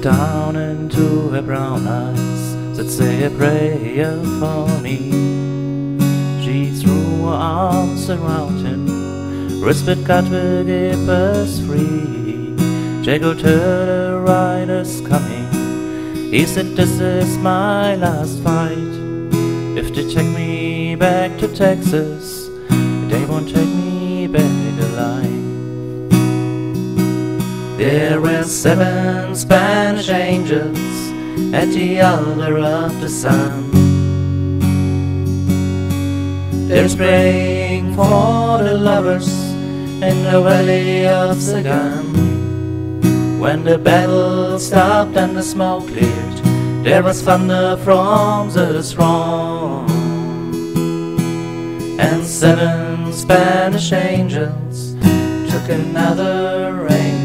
down into her brown eyes, that Say a prayer for me. She threw her arms around him, whispered, God will give us free. Jago the riders coming. He said, This is my last fight. If they take me back to Texas, There were seven Spanish angels at the altar of the sun. They're praying for the lovers in the valley of Sagan. When the battle stopped and the smoke cleared, there was thunder from the throne. And seven Spanish angels took another angel